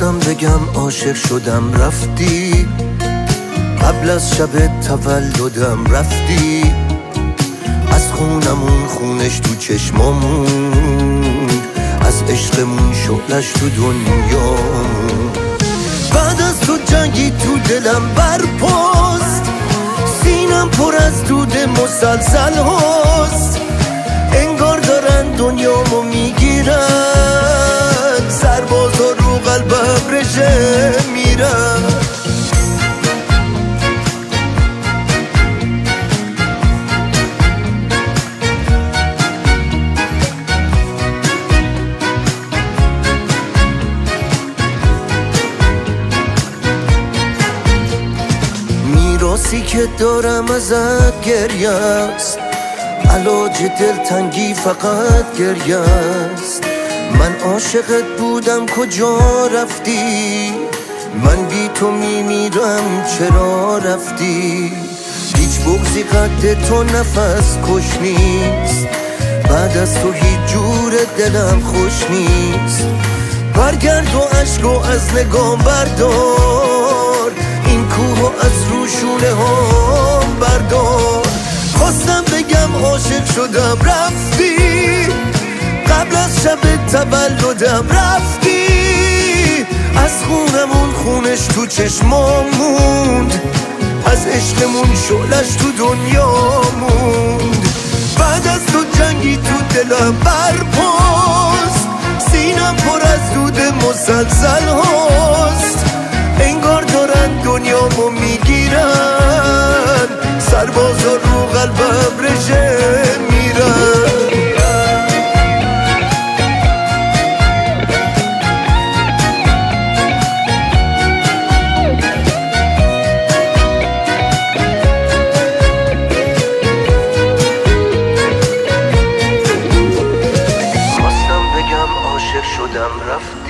خواستم بگم عاشق شدم رفتی. قبل از شب تولدم رفتی. از خونمون خونش تو چشمامون. از عشقمون شعلش تو دنیا بعد از تو جنگی تو دلم برپاست. سینم پر از دود مسلسل هست انگار دارن دنیامو میراسی که دارم ازت گریه است علاج دلتنگی فقط گریه است من عاشقت بودم کجا رفتی؟ من بی تو میمیرم چرا رفتی؟ هیچ بغزی قد تو نفس کش نیست. بعد از تو هیچ جور دلم خوش نیست. برگرد و عشق و از نگام بردار. و از روشونه ها بردار خواستم بگم عاشق شدم رفتی. قبل از شب تولدم رفتی. از خونمون خونش تو چشمام موند. از عشقمون شعلش تو دنیا موند بعد از تو جنگی تو دلم برپاست سینم پر از دود مسلسل هاست سربازا رو قلبم رژه عاشق شدم رفت